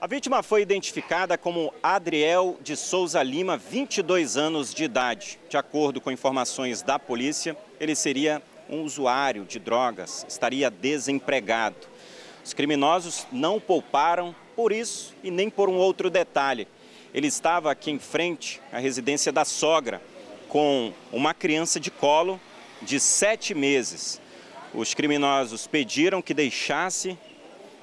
A vítima foi identificada como Adriel de Souza Lima, 22 anos de idade. De acordo com informações da polícia, ele seria um usuário de drogas, estaria desempregado. Os criminosos não pouparam por isso e nem por um outro detalhe. Ele estava aqui em frente à residência da sogra, com uma criança de colo de sete meses. Os criminosos pediram que deixasse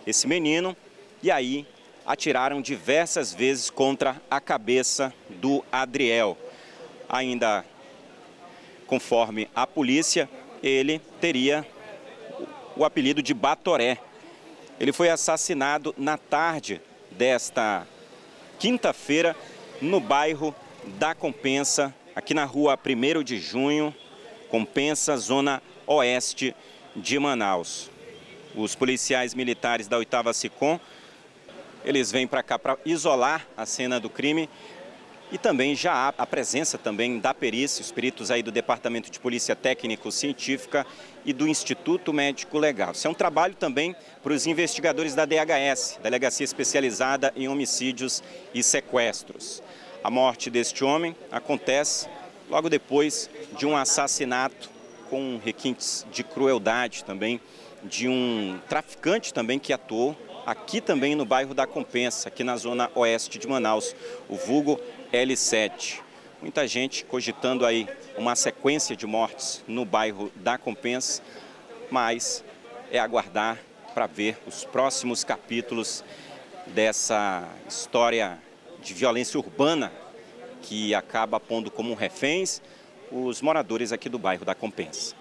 esse menino e aí atiraram diversas vezes contra a cabeça do Adriel. Ainda conforme a polícia, ele teria o apelido de Batoré. Ele foi assassinado na tarde desta quinta-feira no bairro da Compensa, aqui na rua 1 de junho, Compensa, zona oeste de Manaus. Os policiais militares da 8 SICOM eles vêm para cá para isolar a cena do crime e também já há a presença também da perícia, os peritos aí do Departamento de Polícia Técnico-Científica e do Instituto Médico Legal. Isso é um trabalho também para os investigadores da DHS, Delegacia Especializada em Homicídios e Sequestros. A morte deste homem acontece logo depois de um assassinato com requintes de crueldade também, de um traficante também que atuou aqui também no bairro da Compensa, aqui na zona oeste de Manaus, o vulgo L7. Muita gente cogitando aí uma sequência de mortes no bairro da Compensa, mas é aguardar para ver os próximos capítulos dessa história de violência urbana que acaba pondo como reféns os moradores aqui do bairro da Compensa.